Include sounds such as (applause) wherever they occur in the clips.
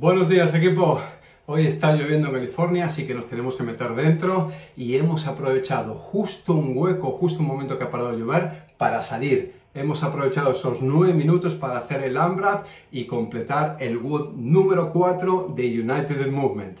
Buenos días equipo. Hoy está lloviendo en California, así que nos tenemos que meter dentro y hemos aprovechado justo un hueco, justo un momento que ha parado de llover para salir. Hemos aprovechado esos 9 minutos para hacer el AMRAP y completar el WOD número 4 de United Movement.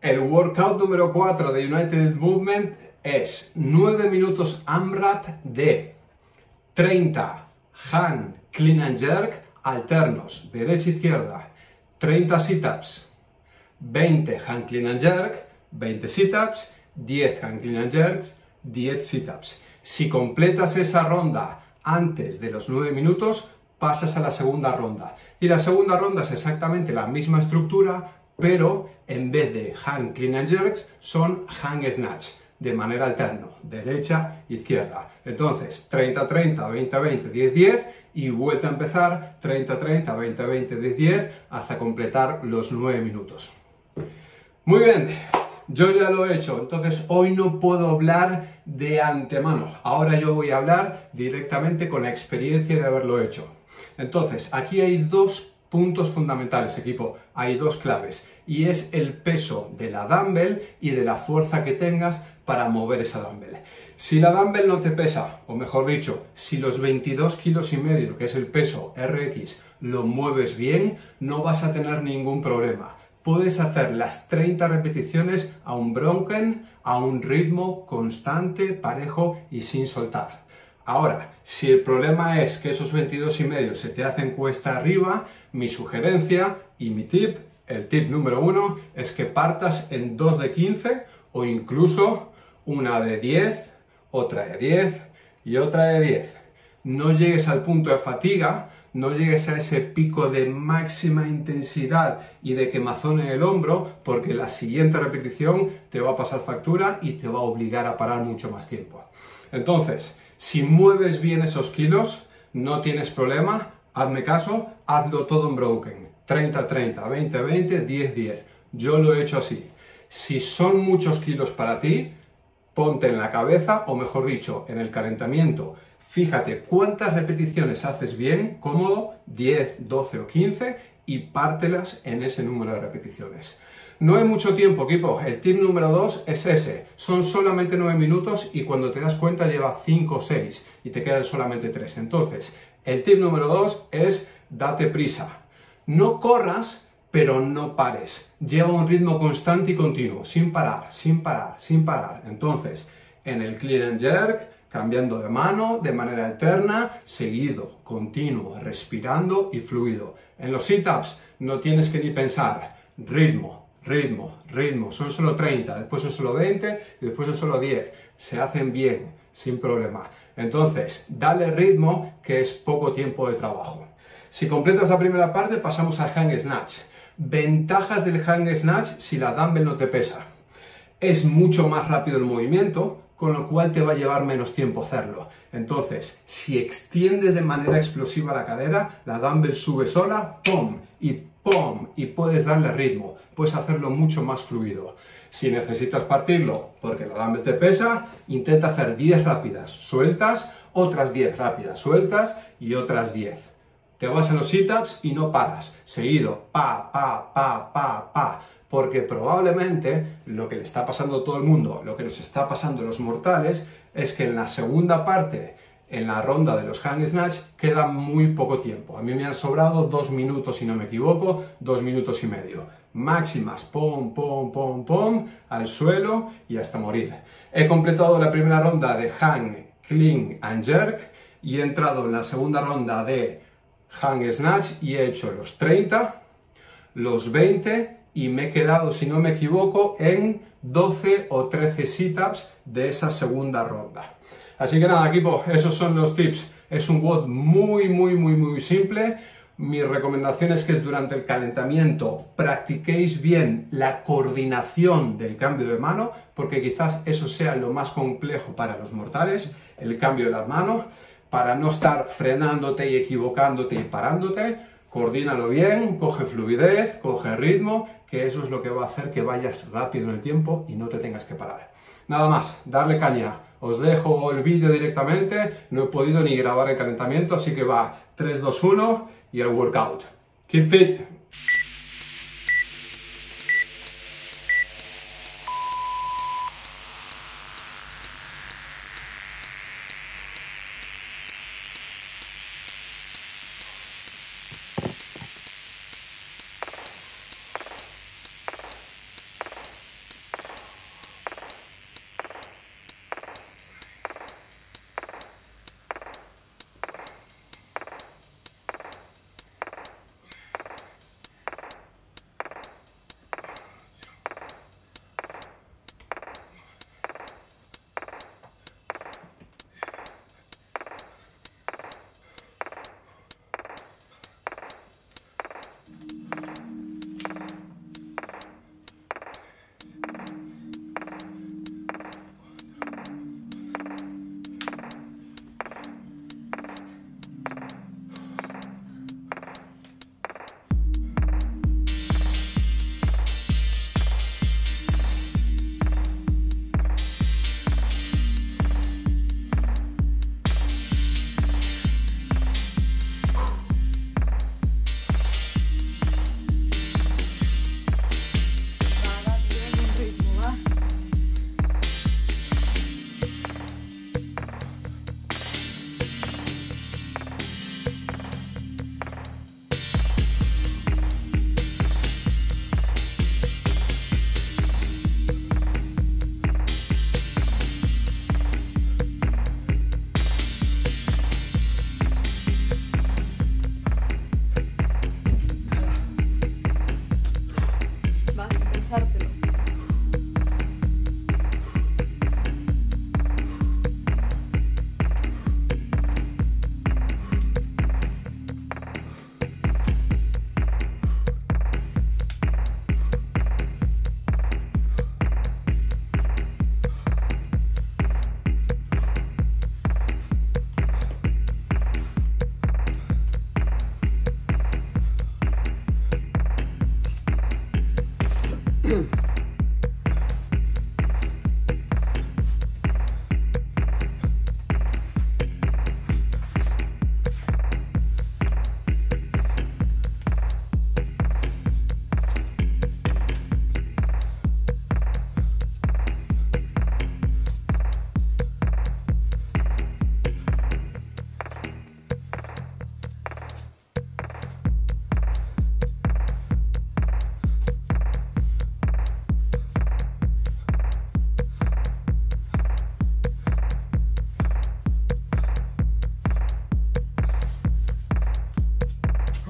El workout número 4 de United Movement es 9 minutos AMRAP de 30 hand clean and jerk alternos, derecha-izquierda, 30 sit-ups, 20 hand clean and jerk, 20 sit-ups, 10 hand clean and jerks, 10 sit-ups. Si completas esa ronda antes de los 9 minutos, pasas a la segunda ronda. Y la segunda ronda es exactamente la misma estructura, pero en vez de hand clean and jerks, son hand snatch de manera alterna, derecha, izquierda. Entonces, 30-30, 20-20, 10-10 y vuelta a empezar 30-30, 20-20, 10-10 hasta completar los 9 minutos. Muy bien, yo ya lo he hecho, entonces hoy no puedo hablar de antemano. Ahora yo voy a hablar directamente con la experiencia de haberlo hecho. Entonces, aquí hay dos puntos fundamentales, equipo. Hay dos claves y es el peso de la dumbbell y de la fuerza que tengas para mover esa dumbbell. Si la dumbbell no te pesa, o mejor dicho, si los 22 kilos y medio, que es el peso RX, lo mueves bien, no vas a tener ningún problema. Puedes hacer las 30 repeticiones a un bronken, a un ritmo constante, parejo y sin soltar. Ahora, si el problema es que esos 22 y medio se te hacen cuesta arriba, mi sugerencia y mi tip, el tip número uno, es que partas en 2 de 15 o incluso una de 10, otra de 10 y otra de 10. No llegues al punto de fatiga, no llegues a ese pico de máxima intensidad y de quemazón en el hombro, porque la siguiente repetición te va a pasar factura y te va a obligar a parar mucho más tiempo. Entonces, si mueves bien esos kilos, no tienes problema, hazme caso, hazlo todo en broken. 30-30, 20-20, 10-10. Yo lo he hecho así. Si son muchos kilos para ti, ponte en la cabeza, o mejor dicho, en el calentamiento, fíjate cuántas repeticiones haces bien, cómodo, 10, 12 o 15, y pártelas en ese número de repeticiones. No hay mucho tiempo, equipo. El tip número 2 es ese. Son solamente 9 minutos y cuando te das cuenta lleva 5 o 6 y te quedan solamente 3. Entonces, el tip número 2 es date prisa. No corras, pero no pares. Lleva un ritmo constante y continuo, sin parar, sin parar, sin parar. Entonces, en el clean and jerk, cambiando de mano de manera alterna, seguido, continuo, respirando y fluido. En los sit-ups no tienes que ni pensar. Ritmo, ritmo, ritmo, son solo 30, después son solo 20 y después son solo 10. Se hacen bien, sin problema. Entonces, dale ritmo que es poco tiempo de trabajo. Si completas la primera parte, pasamos al hang snatch. Ventajas del hang snatch si la dumbbell no te pesa. Es mucho más rápido el movimiento, con lo cual te va a llevar menos tiempo hacerlo. Entonces, si extiendes de manera explosiva la cadera, la dumbbell sube sola, ¡pum! y ¡pum! y puedes darle ritmo, puedes hacerlo mucho más fluido. Si necesitas partirlo porque la dumbbell te pesa, intenta hacer 10 rápidas, sueltas, otras 10 rápidas, sueltas y otras 10. Te vas a los sit-ups y no paras, seguido, pa, pa, pa, pa, pa, porque probablemente lo que le está pasando a todo el mundo, lo que nos está pasando a los mortales, es que en la segunda parte en la ronda de los hang snatch queda muy poco tiempo. A mí me han sobrado dos minutos, si no me equivoco, dos minutos y medio. Máximas, pom, pom, pom, pom, al suelo y hasta morir. He completado la primera ronda de hang, clean and jerk y he entrado en la segunda ronda de hang snatch y he hecho los 30, los 20 y me he quedado, si no me equivoco, en 12 o 13 sit-ups de esa segunda ronda. Así que nada, equipo, esos son los tips. Es un WOD muy, muy, muy, muy simple. Mi recomendación es que durante el calentamiento practiquéis bien la coordinación del cambio de mano, porque quizás eso sea lo más complejo para los mortales, el cambio de las manos, para no estar frenándote y equivocándote y parándote. Coordínalo bien, coge fluidez, coge ritmo, que eso es lo que va a hacer que vayas rápido en el tiempo y no te tengas que parar. Nada más, darle caña. Os dejo el vídeo directamente, no he podido ni grabar el calentamiento, así que va 3, 2, 1 y el workout. Keep fit.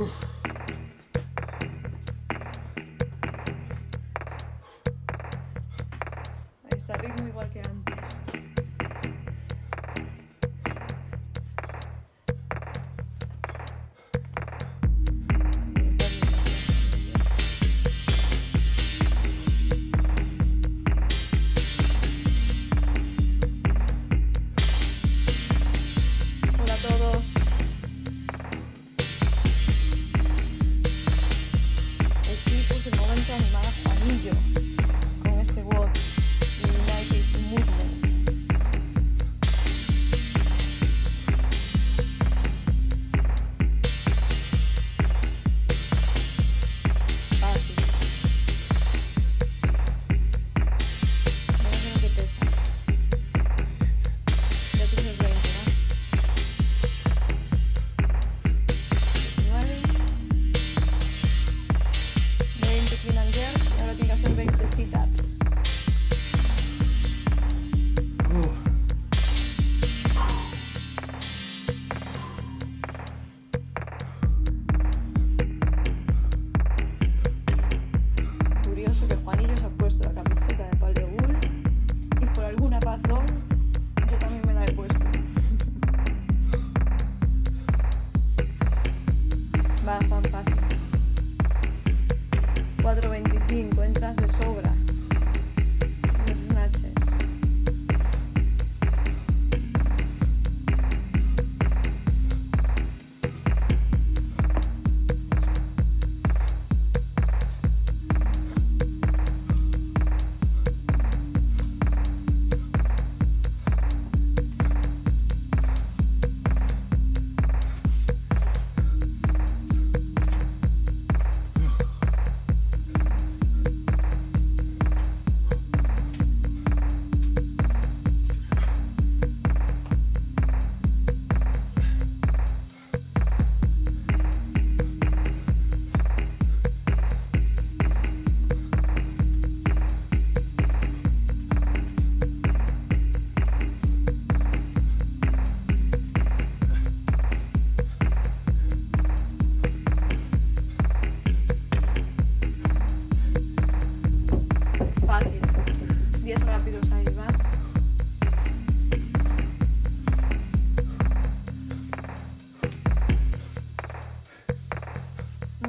Uf.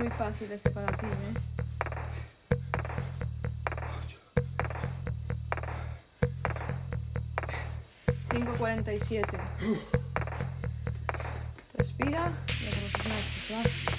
Este para ti, ¿eh? $5.47 Respira y hacemos snatches, ¿va?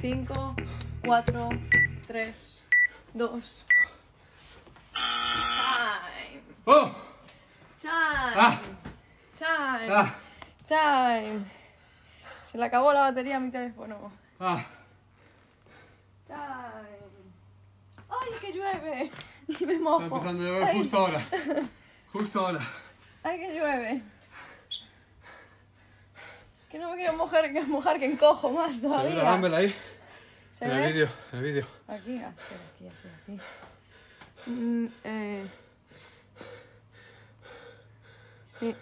5, 4, 3, 2. Time. ¡Oh! Time. Ah. Time. ¡Ah! Time. Se le acabó la batería a mi teléfono. ¡Ah! Time. ¡Ay, que llueve! (laughs) Y me Está mojo. empezando a llover justo ahora. Justo ahora. ¡Ay, que llueve! Que no me quiero mojar, que mojar, que encojo más ¿Se ve todavía. la dumbbell ahí? ¿Se en ve? el vídeo, en el vídeo. Aquí, ah, espera, aquí, aquí, aquí. Mm, eh. Sí.